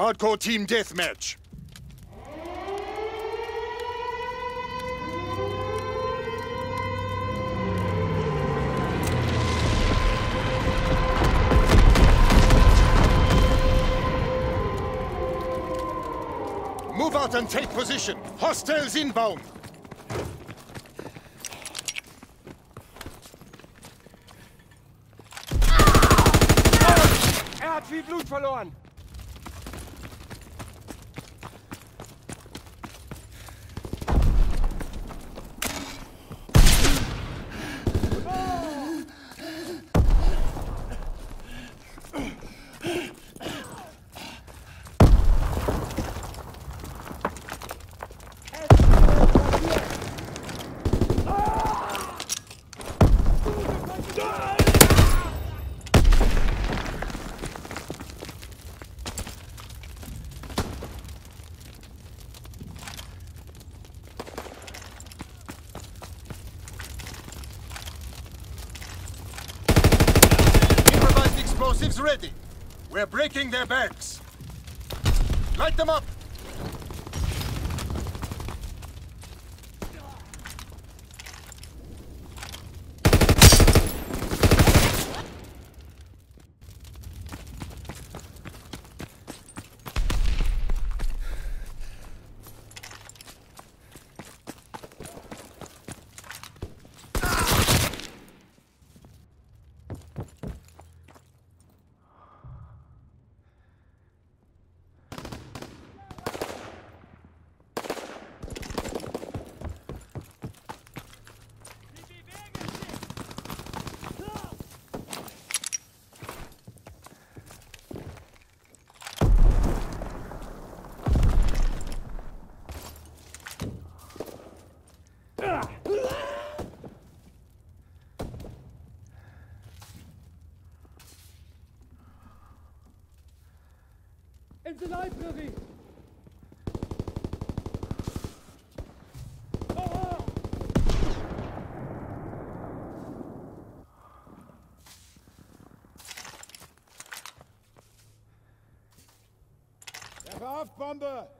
Hardcore team deathmatch. Move out and take position. Hostiles inbound. Er hat viel Blut verloren. We're breaking their backs. Light them up. In the library. Werfe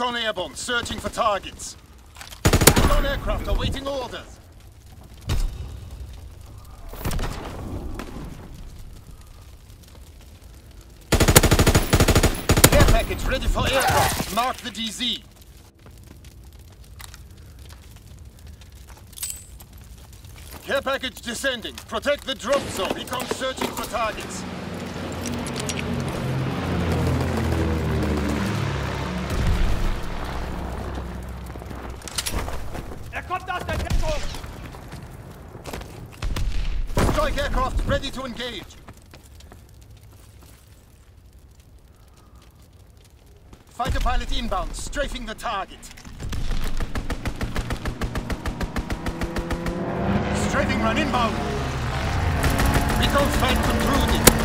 Recon airborne, searching for targets. Drone aircraft awaiting orders. Care package ready for aircraft. Mark the DZ. Care package descending. Protect the drop zone. Recon searching for targets. Kommt aus der Deckung. Strike aircraft ready to engage. Fighter pilot inbound, strafing the target. Strafing run inbound. Recon flight concluded.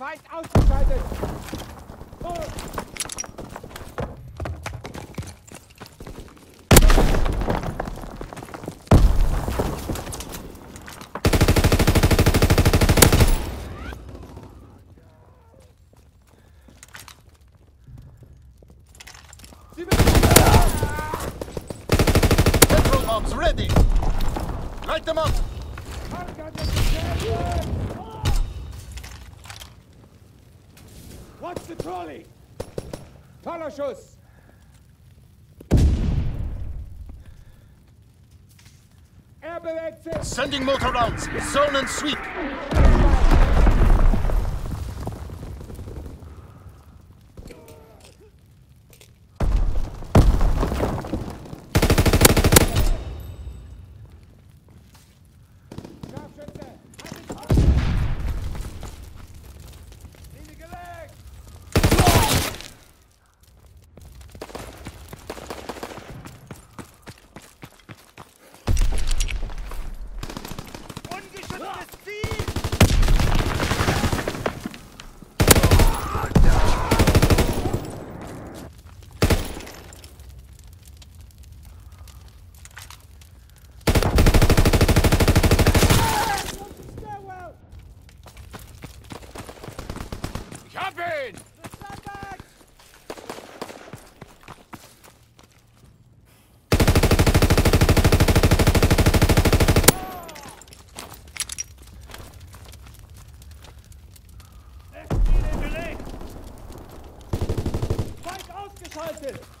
Feind ausgeschaltet! Oh. Petrol ready! Light them up! The trolley! Sich! Sending mortar rounds! Zone and sweep! Feind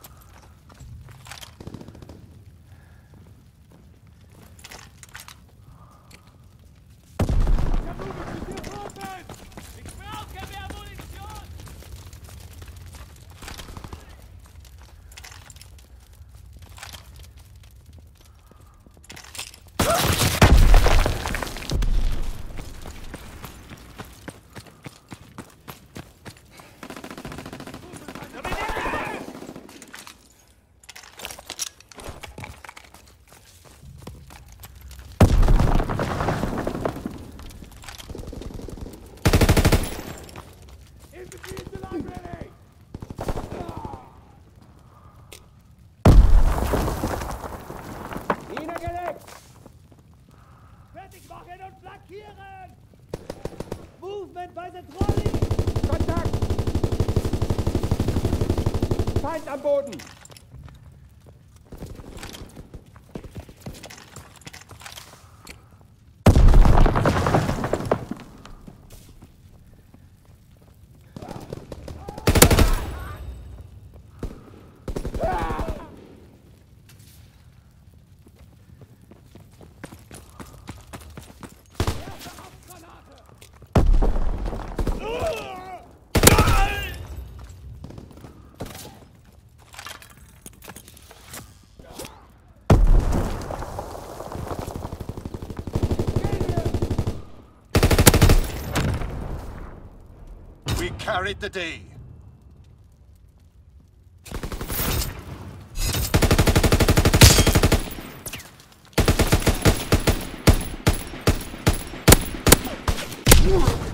Markieren! Movement weiter Trolley! Kontakt! Feind am Boden! Carried the day. Ugh!